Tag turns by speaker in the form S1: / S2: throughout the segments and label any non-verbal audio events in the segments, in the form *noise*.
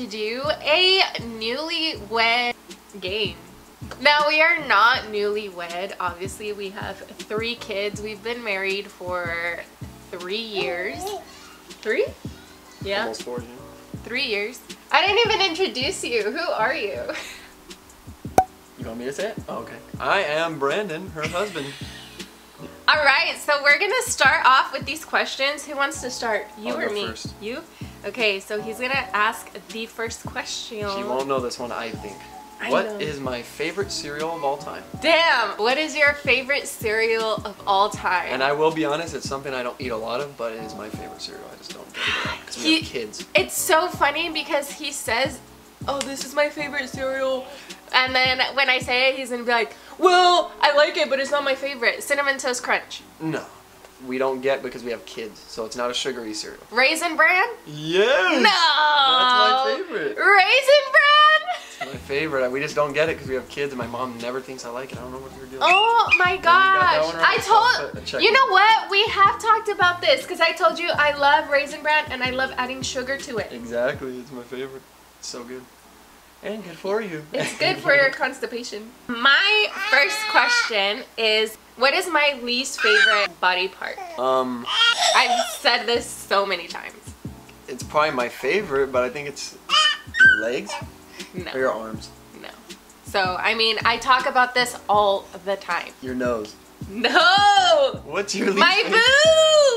S1: to do a newlywed game. Now we are not newlywed. Obviously we have three kids. We've been married for three years. Three? Yeah.
S2: Almost four, yeah.
S1: Three years. I didn't even introduce you. Who are you?
S2: You want me to say it? Oh, okay. I am Brandon, her husband.
S1: All right, so we're gonna start off with these questions. Who wants to start? You
S2: I'll
S1: or
S2: go
S1: me?
S2: first.
S1: You? Okay, so he's gonna ask the first question.
S2: She won't know this one, I think.
S1: I
S2: What
S1: know.
S2: is my favorite cereal of all time?
S1: Damn! What is your favorite cereal of all time?
S2: And I will be honest, it's something I don't eat a lot of, but it is my favorite cereal. I just don't get it because we have kids.
S1: It's so funny because he says, "Oh, this is my favorite cereal," and then when I say it, he's gonna be like, "Well, I like it, but it's not my favorite." Cinnamon Toast Crunch,
S2: No, we don't get because we have kids, so it's not a sugary cereal.
S1: Raisin Bran.
S2: Yes!
S1: No,
S2: That's my favorite.
S1: Raisin Bran.
S2: It's my favorite. We just don't get it because we have kids, and my mom never thinks I like it. I don't know what you're doing.
S1: Oh my gosh! I told
S2: put a check
S1: you know what we have talked about this because I told you I love Raisin Bran and I love adding sugar to it.
S2: Exactly, it's my favorite. It's so good. And good for you.
S1: It's good for your constipation. My first question is what is my least favorite body part?
S2: Um,
S1: I've said this so many times.
S2: it's probably my favorite, but I think it's your legs or your arms,
S1: no. So, I mean, I talk about this all the time.
S2: your nose. *laughs*
S1: No!
S2: What's your least
S1: My
S2: favorite?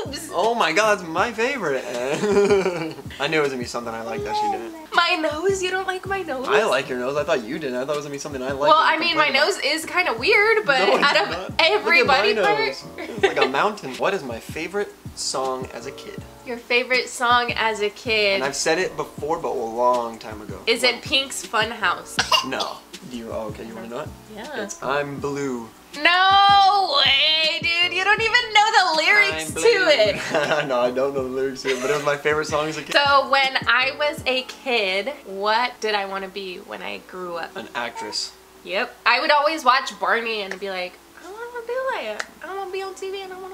S1: boobs!
S2: Oh my god, it's my favorite. *laughs* I knew it was gonna be something I liked that she didn't.
S1: My nose? You don't like my nose?
S2: I like your nose. I thought you didn't. I thought it was gonna be something I liked.
S1: Well, I mean, my
S2: complained
S1: nose is kind of weird, but
S2: about. No,
S1: out of
S2: not.
S1: every
S2: Look at
S1: body
S2: my
S1: part.
S2: It's like a mountain. What is my favorite song as a kid?
S1: Your favorite song as a kid.
S2: And I've said it before, but a long time ago.
S1: Is it Pink's Fun House?
S2: No. You? Oh, okay. You want to know it?
S1: Yeah.
S2: It's I'm blue.
S1: No way, dude. You don't even know the lyrics to it. *laughs*
S2: no, I don't know the lyrics to it, but it was my favorite song as a kid.
S1: So when I was a kid, what did I want to be when I grew up?
S2: An actress.
S1: Yep. I would always watch Barney and be like, I want to do that. I want to be on TV and I want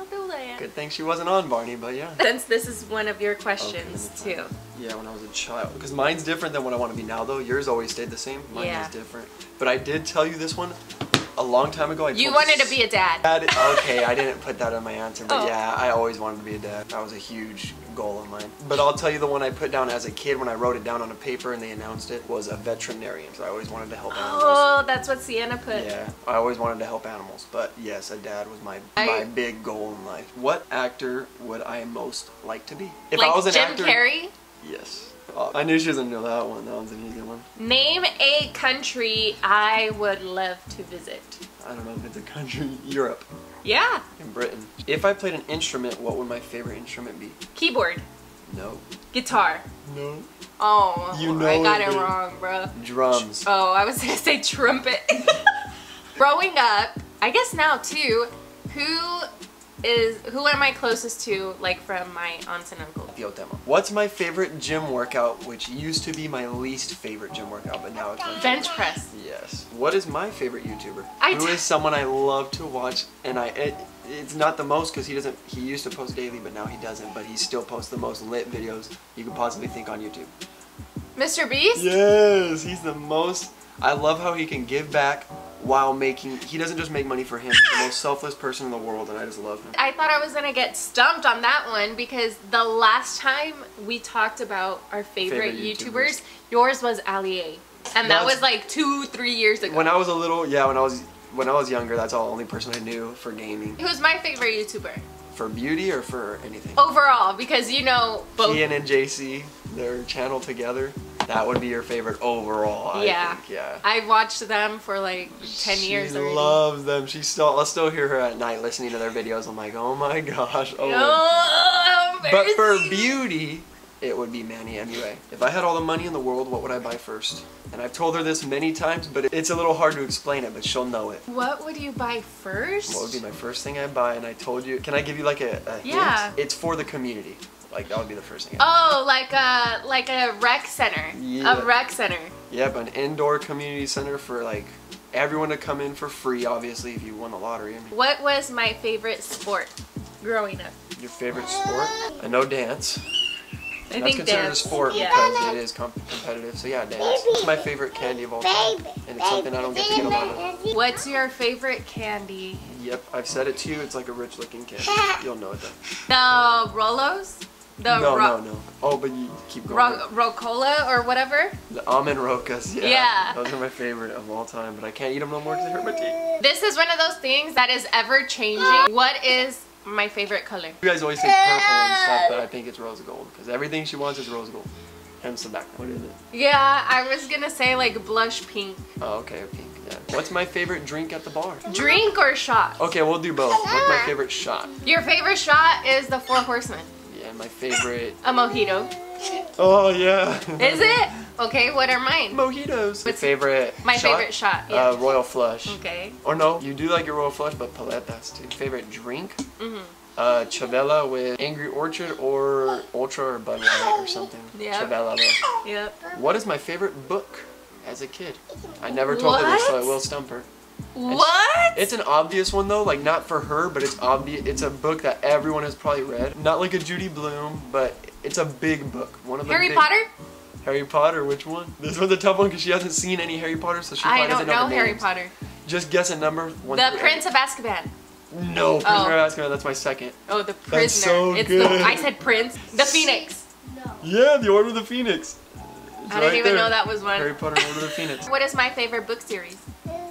S2: Good thing she wasn't on Barney, but yeah.
S1: Since this is one of your questions
S2: Okay,
S1: too.
S2: Yeah, when I was a child. Because mine's different than what I want to be now, though. Yours always stayed the same. Mine
S1: Yeah.
S2: is different. But I did tell you this one a long time ago. I
S1: You wanted to be a dad.
S2: Dad, okay, I didn't put that in my answer, but *laughs*
S1: Oh.
S2: yeah, I always wanted to be a dad. That was a huge goal of mine. But I'll tell you the one I put down as a kid when I wrote it down on a paper and they announced it was a veterinarian. So I always wanted to help animals.
S1: Oh, that's what Sienna put.
S2: Yeah, I always wanted to help animals, but yes, a dad was my
S1: I-
S2: my big goal in life. What actor would I most like to be? If
S1: like
S2: I was an
S1: Jim
S2: actor,
S1: Carrey.
S2: yes. Oh, I knew she was gonna know that one. That one's an easy one.
S1: Name a country I would love to visit.
S2: I don't know if it's a country. Europe,
S1: Yeah.
S2: in Britain. If I played an instrument, what would my favorite instrument be?
S1: Keyboard.
S2: No.
S1: Guitar.
S2: No.
S1: Oh,
S2: You know
S1: I got
S2: it,
S1: it wrong, bro.
S2: Drums.
S1: Oh, I was gonna say trumpet. *laughs* Growing up, I guess now too, who is who am I closest to, like from my aunts and uncles?
S2: Theo Demo. What's my favorite gym workout, which used to be my least favorite gym workout, but now it's my
S1: Bench press.
S2: Yes. What is my favorite YouTuber?
S1: I
S2: Who is someone I love to watch, and I it, it's not the most because he doesn't. He used to post daily, but now he doesn't. But he still posts the most lit videos you could possibly think on YouTube.
S1: Mr. Beast?
S2: Yes, he's the most. I love how he can give back while making. He doesn't just make money for him. He's the most selfless person in the world, and I just love him.
S1: I thought I was gonna get stumped on that one because the last time we talked about our favorite,
S2: Favorite
S1: YouTubers, yours was Ali A. And that was like two, three years ago.
S2: When I was a little, yeah, when I was when I was younger, that's all the only person I knew for gaming.
S1: Who's my favorite YouTuber?
S2: For beauty or for anything.
S1: Overall, because you know both.
S2: Ian and JC, their channel together. That would be your favorite overall. I
S1: Yeah.
S2: think, yeah.
S1: I've watched them for like 10
S2: she
S1: years already.
S2: loves them. She still, I still hear her at night listening to their videos. I'm like, oh my gosh. Oh.
S1: Oh,
S2: But for beauty, it would be Manny MUA. If I had all the money in the world, what would I buy first? And I've told her this many times, but it's a little hard to explain it, but she'll know it.
S1: What would you buy first?
S2: What would be my first thing I'd buy? And I told you, can I give you like a, a hint?
S1: Yeah.
S2: It's for the community. Like that would be the first thing. I
S1: Oh, like a like a rec center.
S2: Yeah.
S1: A rec center.
S2: Yep, an indoor community center for like everyone to come in for free, obviously, if you won the lottery. I mean,
S1: What was my favorite sport growing up?
S2: your favorite sport? I know dance.
S1: I
S2: That's
S1: think
S2: considered
S1: dance.
S2: a sport
S1: Yeah.
S2: because it is comp- competitive. So yeah, dance. It's my favorite candy of all time, and it's something I don't get to get a lot of.
S1: What's your favorite candy?
S2: Yep, I've said it to you. It's like a rich looking candy. *laughs* You'll know it then.
S1: The Rolos? The
S2: no,
S1: ro-
S2: no, no. Oh, but you keep going.
S1: ro- Rocola or whatever?
S2: the almond rocas. Yeah.
S1: Yeah.
S2: Those are my favorite of all time, but I can't eat them no more because they hurt my teeth.
S1: This is one of those things that is ever changing. What is my favorite color?
S2: You guys always say purple and stuff, but I think it's rose gold because everything she wants is rose gold. Hence the back. What is it?
S1: Yeah, I was gonna say like blush pink.
S2: Oh, okay, pink. Yeah. What's my favorite drink at the bar?
S1: Drink or shot?
S2: Okay, we'll do both. What's my ah. favorite shot?
S1: Your favorite shot is the Four Horsemen.
S2: Yeah, my favorite. *laughs*
S1: A mojito.
S2: Oh yeah.
S1: Is it? Okay, what are mine?
S2: Mojitos. My
S1: What's-
S2: favorite.
S1: My
S2: shot?
S1: favorite shot. Yeah.
S2: Uh, Royal Flush.
S1: okay.
S2: Or no, you do like your Royal Flush, but paletas too. Favorite drink?
S1: Mhm.
S2: Uh, Chavela with Angry Orchard or Ultra or Bud Light or something.
S1: Yeah.
S2: Chavela though.
S1: Yep.
S2: What is my favorite book as a kid? I never told her this, so I will stump her.
S1: What?
S2: It's an obvious one though, like not for her, but it's obvious. It's a book that everyone has probably read. Not like a Judy Blume, but it's a big book. One of the
S1: Harry
S2: big-
S1: Potter?
S2: Harry Potter. Which one? This one's a tough one because she hasn't seen any Harry Potter, so she
S1: I
S2: probably
S1: don't
S2: doesn't know,
S1: know
S2: the
S1: Harry
S2: names.
S1: Potter.
S2: Just guess a number. One
S1: The
S2: through eight.
S1: Prince of Azkaban.
S2: No, Prisoner
S1: Oh.
S2: of Azkaban. That's my second.
S1: Oh, the prisoner.
S2: That's so
S1: it's
S2: good.
S1: the I said prince. The Phoenix. No.
S2: Yeah, the Order of the Phoenix. It's
S1: I didn't even
S2: there.
S1: know that was one. Harry.
S2: Potter and Order of the *laughs* Phoenix.
S1: What is my favorite book series?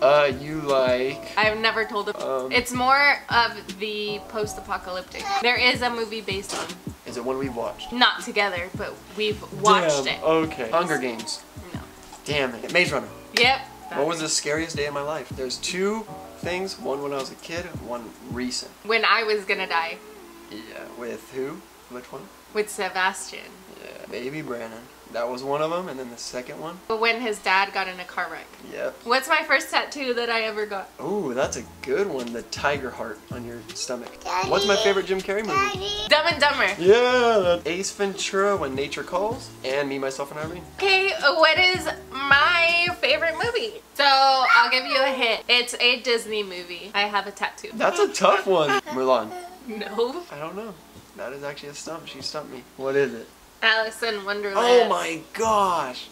S2: Uh, you like?
S1: I've never told it.
S2: Um,
S1: It's more of the post-apocalyptic. There is a movie based on,
S2: Is it one we've watched?
S1: not together, but we've watched
S2: Damn,
S1: it.
S2: Okay. Hunger Games.
S1: No.
S2: Damn it. Maze Runner.
S1: Yep.
S2: What was the scariest day of my life? There's two things. One when I was a kid. One recent.
S1: When I was gonna die
S2: Yeah. With who? Which one?
S1: with Sebastian.
S2: Yeah. Baby Brandon. That was one of them, and then the second one.
S1: But when his dad got in a car wreck.
S2: Yep.
S1: What's my first tattoo that I ever got?
S2: Ooh, that's a good one. The tiger heart on your stomach. Daddy, What's my favorite Jim Carrey movie?
S1: Dumb and Dumber.
S2: Yeah, Ace Ventura, When Nature Calls, and Me, Myself, and Irene.
S1: Okay, what is my favorite movie? So I'll give you a hint. It's a Disney movie. I have a tattoo.
S2: That's a tough one. *laughs* Mulan.
S1: No.
S2: I don't know. That is actually a stump. She stumped me. What is it?
S1: Alice in Wonderland.
S2: Oh my gosh.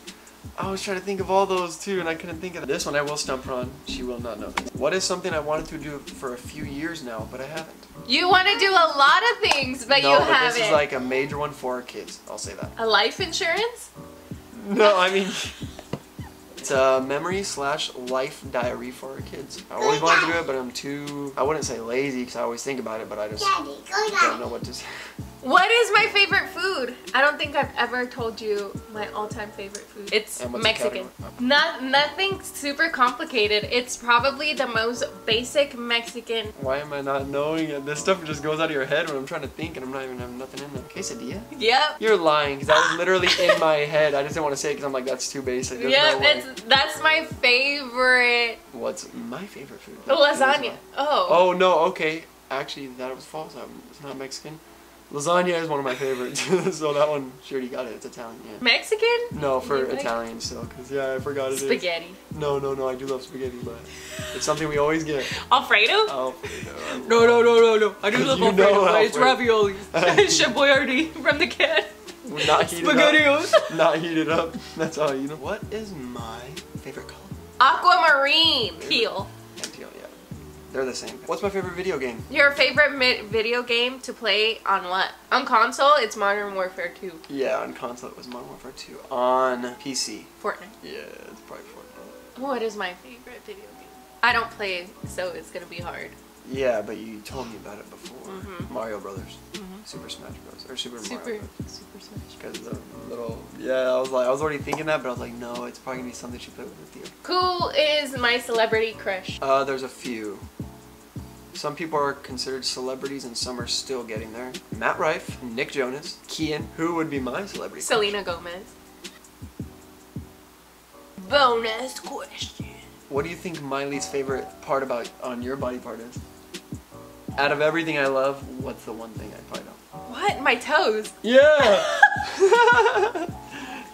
S2: I was trying to think of all those too, and I couldn't think of it. This one I will stump her on. She will not know this. What is something I wanted to do for a few years now, but I haven't?
S1: You want to do a lot of things, but
S2: no,
S1: you
S2: but
S1: haven't.
S2: this is like a major one for our kids. I'll say that.
S1: a life insurance? *laughs*
S2: No, I mean, it's a memory slash life diary for our kids. I always wanted to do it, but I'm too, I wouldn't say lazy because I always think about it, but I just don't know what to say.
S1: What is my favorite food? I don't think I've ever told you my all-time favorite food. It's
S2: And what's the
S1: Mexican. Not nothing super complicated. It's probably the most basic Mexican.
S2: Why am I not knowing it? This stuff just goes out of your head when I'm trying to think and I'm not even having nothing in there. Quesadilla?
S1: Yep.
S2: You're lying because that was *laughs* literally in my head. I just didn't want to say it because I'm like, that's too basic. There's
S1: Yeah,
S2: no
S1: it's that's my favorite
S2: What's my favorite food?
S1: lasagna. Oh.
S2: Oh no, okay. Actually, that was false. It's not Mexican. Lasagna is one of my favorites. *laughs* so that one, she already got it. It's Italian, yeah.
S1: Mexican?
S2: No, for
S1: You like-
S2: Italian still, because yeah, I forgot it is.
S1: Spaghetti.
S2: No, no, no, I do love spaghetti, but it's something we always get.
S1: Alfredo?
S2: Alfredo.
S1: No, no, no, no, no. I do
S2: You
S1: love
S2: know
S1: Alfredo, but it's
S2: Alfredo.
S1: raviolis. *laughs* *laughs* Chef Boyardee from the can.
S2: Not heated
S1: Spaghettios.
S2: up. Not heated up. That's all you know. What is my favorite color?
S1: Aquamarine. Teal.
S2: And teal, yeah. They're the same. What's my favorite video game?
S1: Your favorite mi- video game to play on what? On console, it's Modern Warfare 2.
S2: Yeah, on console it was Modern Warfare 2. On PC.
S1: Fortnite.
S2: Yeah, it's probably Fortnite.
S1: What is my favorite video game? I don't play, so it's gonna be hard.
S2: Yeah, but you told me about it before.
S1: Mhm.
S2: Mario Brothers.
S1: Mhm.
S2: Super Smash Bros. Or Super,
S1: Super,
S2: Mario Bros.
S1: Super Smash.
S2: Because the little yeah, I was like I was already thinking that, but I was like, no, it's probably gonna be something she played with you.
S1: Who is my celebrity crush?
S2: Uh, there's a few. Some people are considered celebrities, and some are still getting there. Matt Rife, Nick Jonas, Kian. Who would be my celebrity? crush?
S1: Selena Gomez. Bonus question.
S2: What do you think Miley's favorite part about on your body part is? Out of everything I love, what's the one thing I probably don't?
S1: What? My toes.
S2: Yeah. *laughs*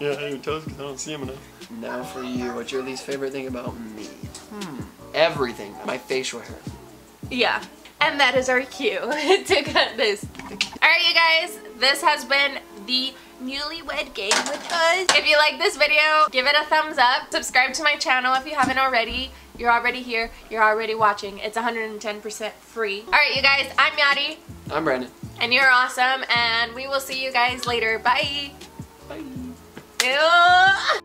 S2: yeah, your toes, because I don't see them enough. Now for you, what's your least favorite thing about me? Hmm. Everything. My facial hair.
S1: Yeah. And that is our cue *laughs* to cut this. Alright, you guys, this has been the newlywed game with us. If you like this video, give it a thumbs up. Subscribe to my channel if you haven't already. You're already here. You're already watching. It's 110% free. All right, you guys, I'm Yary.
S2: I'm Brandon.
S1: And you're awesome, and we will see you guys later. Bye.
S2: Bye.
S1: Ew.